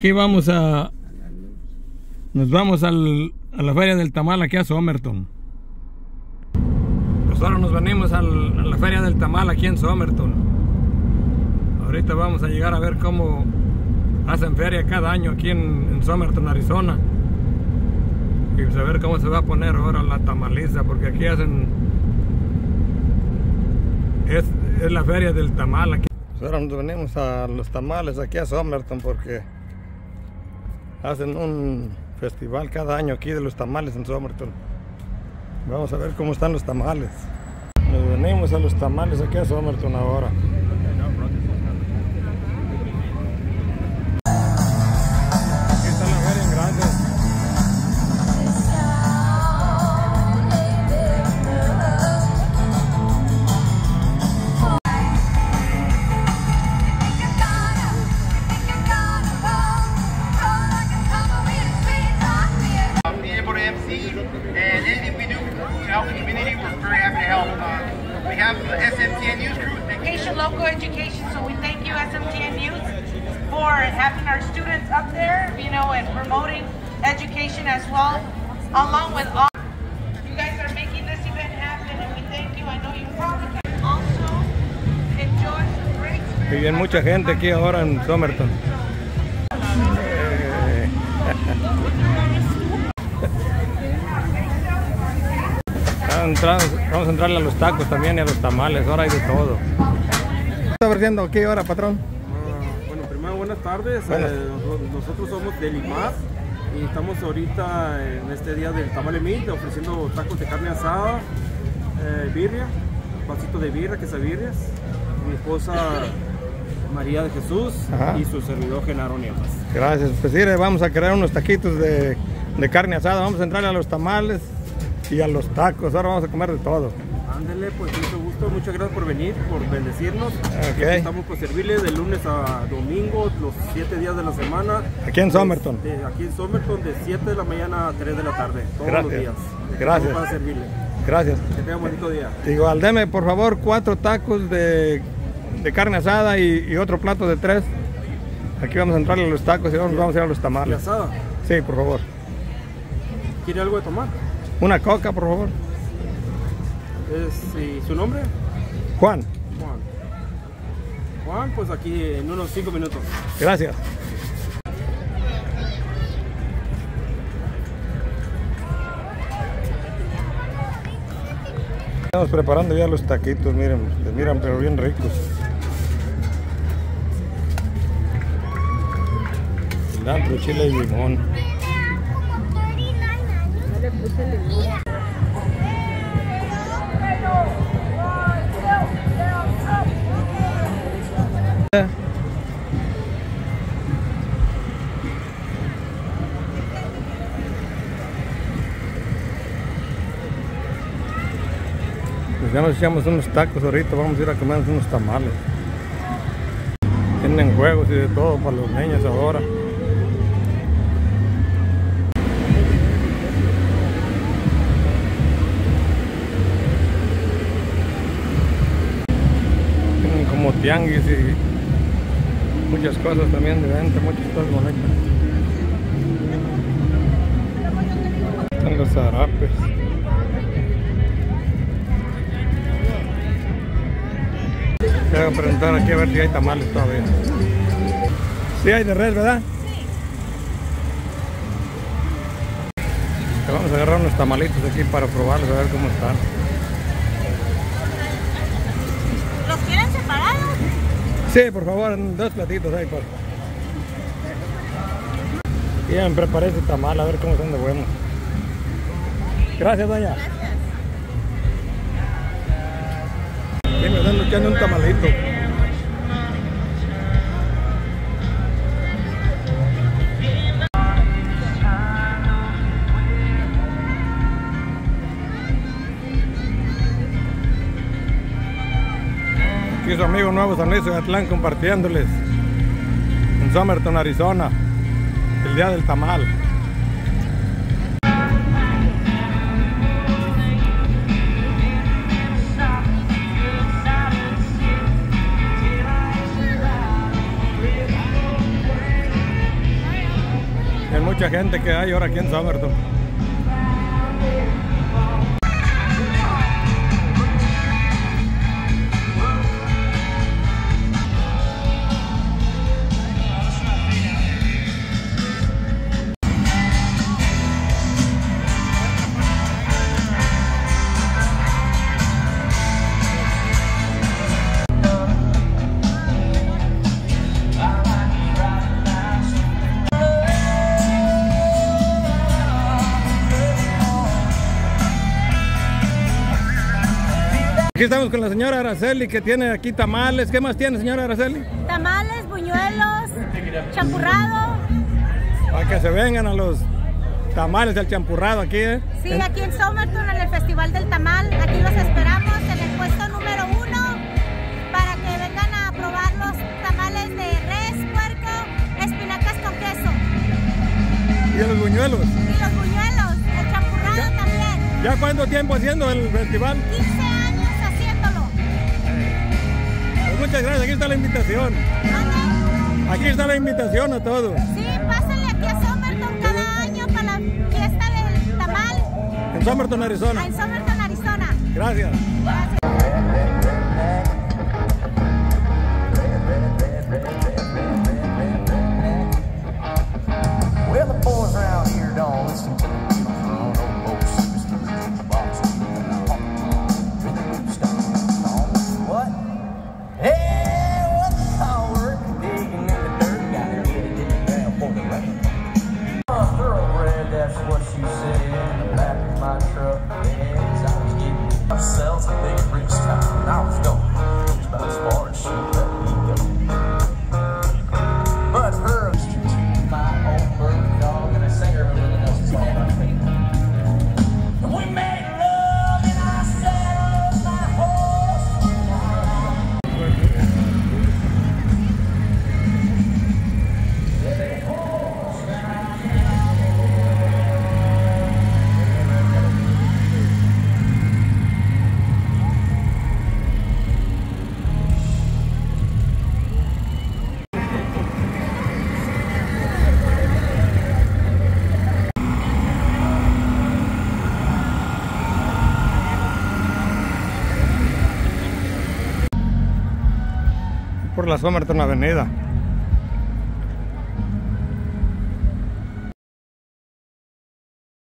Aquí vamos a... Nos vamos al, a la feria del tamal aquí a Somerton. Pues ahora nos venimos al- a la feria del tamal aquí en Somerton. Ahorita vamos a llegar a ver cómo hacen feria cada año aquí en, Somerton, Arizona. Y pues a ver cómo se va a poner ahora la tamaliza, porque aquí hacen... Es, es la feria del tamal aquí. Pues ahora nos venimos a los tamales aquí a Somerton porque hacen un festival cada año aquí de los tamales en Somerton. Vamos a ver cómo están los tamales. Nos venimos a los tamales aquí a Somerton ahora. Know, and promoting education as well, along with all. You guys are making this event happen, and we thank you. I know you probably can also enjoy some great Y bien mucha gente aquí ahora en Somerton. Vamos a entrar- Vamos a entrarle a los tacos también y a los tamales, ahora hay de todo. ¿Qué está ofreciendo aquí ahora, patrón? Buenas tardes. Buenas. Eh, nos- nosotros somos de Limar y estamos ahorita en este día del Tamale Meat ofreciendo tacos de carne asada, eh, birria, vasito de birria, quesabirrias. Mi esposa María de Jesús Ajá. y su servidor Genaro Nieves. Gracias. Pues sí, vamos a crear unos taquitos de, de carne asada. Vamos a entrarle a los tamales y a los tacos. Ahora vamos a comer de todo. Ándele, pues mucho gusto, muchas gracias por venir, por bendecirnos. Aquí Estamos por servirles de lunes a domingo, los siete días de la semana. Aquí en Somerton. De- aquí en Somerton, de 7 de la mañana a 3 de la tarde, todos Gracias. los días. Gracias. Para servirle. Gracias. Que tenga un bonito día. Igual, deme por favor cuatro tacos de, de carne asada y, y otro plato de tres. Aquí vamos a entrarle a los tacos y vamos, vamos a ir a los ¿Y tamales. asada? Sí, por favor. ¿Quiere algo de tomar? Una coca, por favor. Es, ¿y ¿Su nombre? Juan, Juan. Juan, pues aquí en unos 5 minutos. gracias. Estamos preparando ya los taquitos, miren, se miran pero bien ricos. Cilantro, chile y limón. Pues ya nos echamos unos tacos ahorita, vamos a ir a comer unos tamales. Tienen juegos y de todo para los niños ahora. Tienen como tianguis y muchas cosas también de venta, muchas cosas bonitas. Están los zarapes. Voy a preguntar aquí a ver si hay tamales todavía. Sí hay de res, ¿verdad? Sí. Vamos a agarrar unos tamalitos aquí para probarlos, a ver cómo están. Sí, por favor, dos platitos ahí, por Bien, preparé ese tamal, a ver cómo están de buenos. Gracias, doña. Sí, me están echando un tamalito. Aquí su amigo nuevo San Luis de Atlán compartiéndoles en Somerton, Arizona, el día del tamal. en mucha gente que hay ahora aquí en Somerton. Aquí estamos con la señora Araceli que tiene aquí tamales. ¿Qué más tiene, señora Araceli? Tamales, buñuelos, champurrado. Para que se vengan a los tamales del champurrado aquí, ¿eh? Sí, aquí en Somerton, en el Festival del Tamal. Aquí los esperamos en el puesto número uno para que vengan a probar los tamales de res, puerco, espinacas con queso. Y los buñuelos. Y los buñuelos, el champurrado Ya. también. ¿Ya cuánto tiempo haciendo el festival? 15 años muchas gracias, aquí está la invitación. Aquí está la invitación a todos. Sí, pásenle aquí a Somerton cada año para la fiesta del tamal En Somerton, Arizona. en Somerton, Arizona. Gracias. Gracias. La Somerton Avenida.